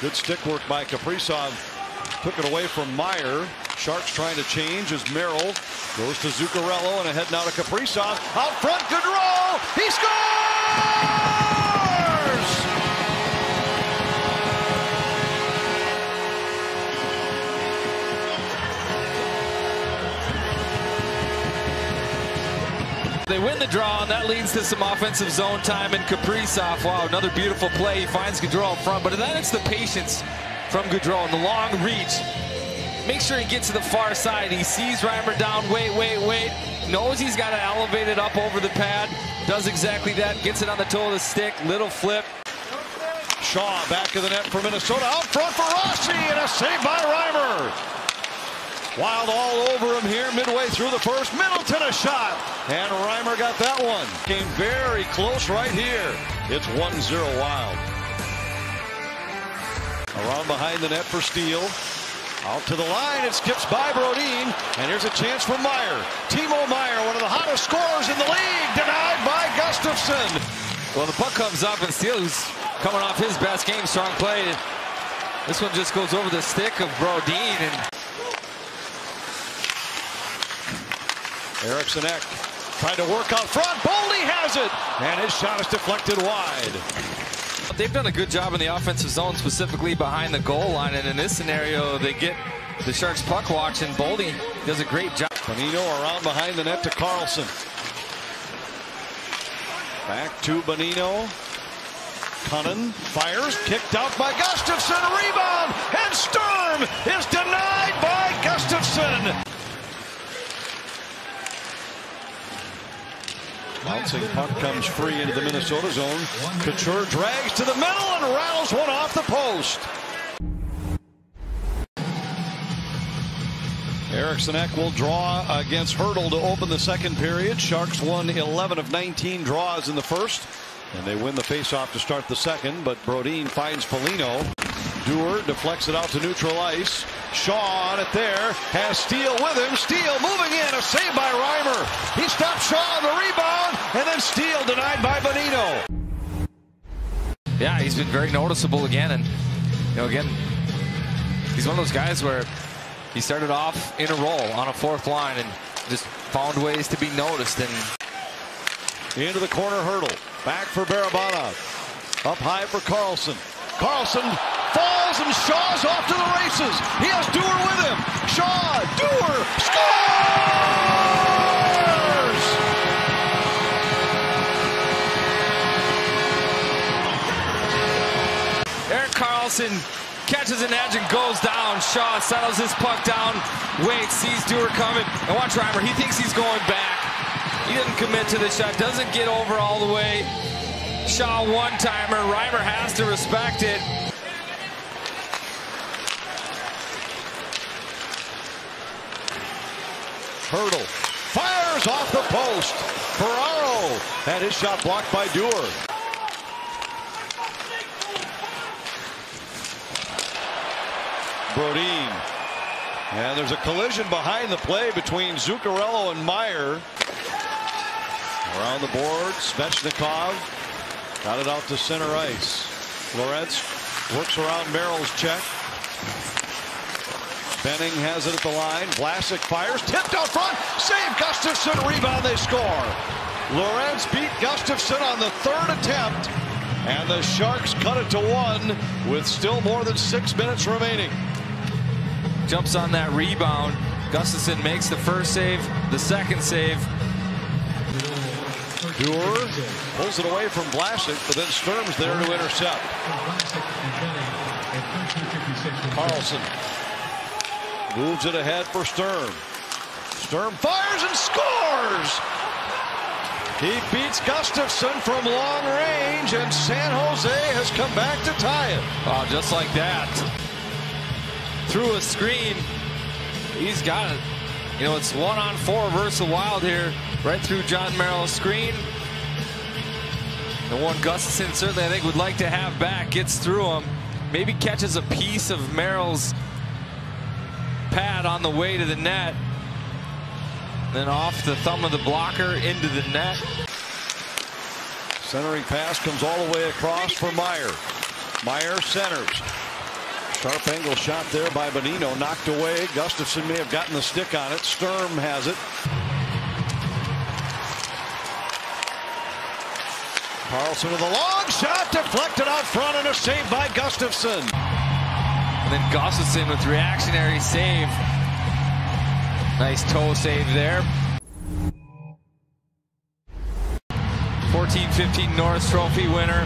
Good stick work by Kaprizov. Took it away from Meier. Sharks trying to change as Merrill goes to Zuccarello and ahead now to Kaprizov. Out front, Gaudreau! He scores! They win the draw, and that leads to some offensive zone time. And Kaprizov, wow, another beautiful play. He finds Gaudreau up front, but then it's the patience from Gaudreau and the long reach. Make sure he gets to the far side. He sees Reimer down. Wait, wait, wait. Knows he's got to elevate it up over the pad. Does exactly that. Gets it on the toe of the stick. Little flip. Shaw back of the net for Minnesota. Out front for Rossi and a save by Reimer. Wild all over him here midway through the first. Middleton a shot. And Reimer got that one. Came very close right here. It's 1-0 Wild. Around behind the net for Steel. Out to the line. It skips by Brodin. And here's a chance for Meier. Timo Meier, one of the hottest scorers in the league. Denied by Gustavsson. Well, the puck comes up and Steel, who's coming off his best game, strong play. This one just goes over the stick of Brodin. And Eriksson Ek trying to work out front. Boldy has it. And his shot is deflected wide. They've done a good job in the offensive zone, specifically behind the goal line. And in this scenario, they get the Sharks puck watch, and Boldy does a great job. Bonino around behind the net to Karlsson. Back to Bonino. Kunin fires, kicked out by Gustavsson, Rebound, and Sturm is denied by Gustavsson. Bouncing puck comes free into the Minnesota zone. Couture drags to the middle and rattles one off the post. Eriksson Ek will draw against Hertl to open the second period. Sharks won 11 of 19 draws in the first. And they win the faceoff to start the second, but Brodin finds Polino. Dewar deflects it out to neutral ice. Shaw on it there. Has Steel with him. Steel moving in. A save by Reimer. He stops Shaw on the rebound. And then Steel denied by Bonino. Yeah, he's been very noticeable again. And, you know, again, he's one of those guys where he started off in a role on a fourth line and just found ways to be noticed. And into the corner Hertl. Back for Barabanov. Up high for Karlsson. Falls and Shaw's off to the races. He has Dewar with him. Shaw, Dewar, scores! Erik Karlsson catches an edge and goes down. Shaw settles his puck down, waits, sees Dewar coming, and watch Reimer. He thinks he's going back. He doesn't commit to the shot, doesn't get over all the way. Shaw one-timer. Reimer has to respect it. Fires off the post. Ferraro had his shot blocked by Dewar. Brodin. And there's a collision behind the play between Zuccarello and Meier. Around the board, Svechnikov got it out to center ice. Lorentz works around Merrill's check. Benning has it at the line. Vlasic fires, tipped out front, save Gustavsson. rebound, they score. Lorentz beat Gustavsson on the third attempt, and the Sharks cut it to one with still more than six minutes remaining. Jumps on that rebound. Gustavsson makes the first save, the second save. Dewar pulls it away from Vlasic, but then Sturm's there to intercept. Karlsson moves it ahead for Sturm. Sturm fires and scores! He beats Gustavsson from long range, and San Jose has come back to tie it. Oh, just like that. Through a screen, he's got it. You know, it's one on four versus Wild here, right through Jon Merrill's screen. The one Gustavsson certainly I think would like to have back gets through him. Maybe catches a piece of Merrill's pad on the way to the net. Then off the thumb of the blocker into the net. Centering pass comes all the way across for Meier. Meier centers. Sharp angle shot there by Bonino. Knocked away. Gustavsson may have gotten the stick on it. Sturm has it. Karlsson with a long shot deflected out front and a save by Gustavsson. And then Gustavsson with reactionary save. Nice toe save there. 14-15 Norris Trophy winner.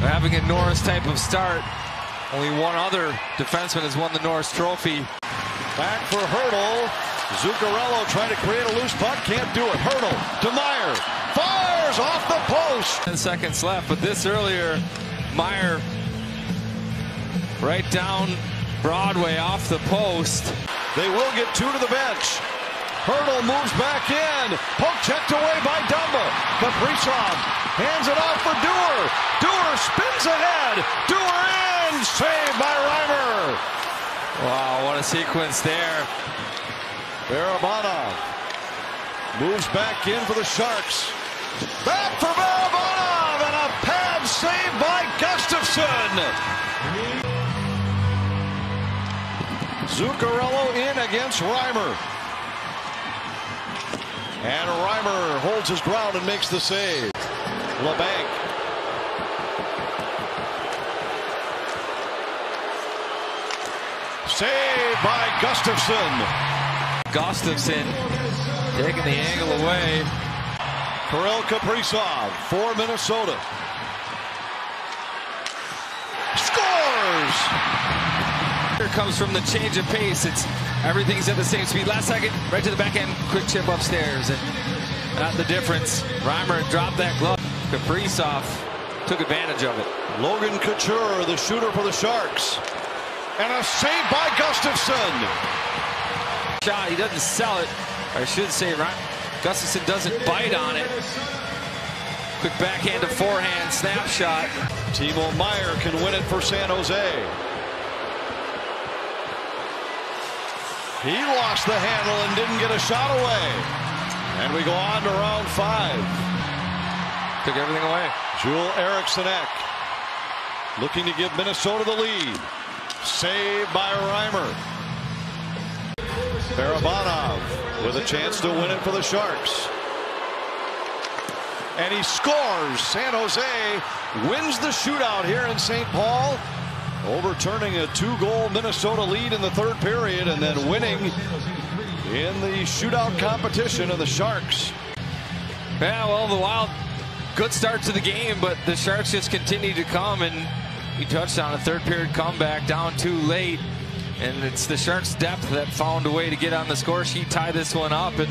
They're having a Norris type of start. Only one other defenseman has won the Norris Trophy. Back for Hertl. Zuccarello trying to create a loose puck. Can't do it. Hertl to Meier. Fires off the post. 10 seconds left, but this earlier, Meier right down Broadway off the post. They will get two to the bench. Hertl moves back in. Poke checked away by Dumba. Kaprizov hands it off for Dewar. Dewar spins ahead. Dewar in. Saved by Reimer. Wow, what a sequence there. Barabanov moves back in for the Sharks. Back for Barabanov and a pad save by Gustavsson. Zuccarello in against Reimer. And Reimer holds his ground and makes the save. Labanc. Saved by Gustavsson. Gustavsson taking the angle away. Kirill Kaprizov for Minnesota. Scores! Here comes from the change of pace. It's everything's at the same speed. Last second, right to the back end, quick chip upstairs, and not the difference. Reimer dropped that glove. Kaprizov took advantage of it. Logan Couture, the shooter for the Sharks. And a save by Gustavsson. Shot, he doesn't sell it. I should say, right? Gustavsson doesn't bite on it. Quick backhand to forehand snapshot. Timo Meier can win it for San Jose. He lost the handle and didn't get a shot away. And we go on to round five. Took everything away. Joel Eriksson Ek looking to give Minnesota the lead. Saved by Reimer. Barabanov with a chance to win it for the Sharks. And he scores. San Jose wins the shootout here in St. Paul. Overturning a two-goal Minnesota lead in the third period and then winning in the shootout competition of the Sharks. Yeah, well, the Wild, good start to the game, but the Sharks just continue to come, and he touched on a third period comeback down too late. And it's the Sharks' depth that found a way to get on the score sheet, tie this one up, and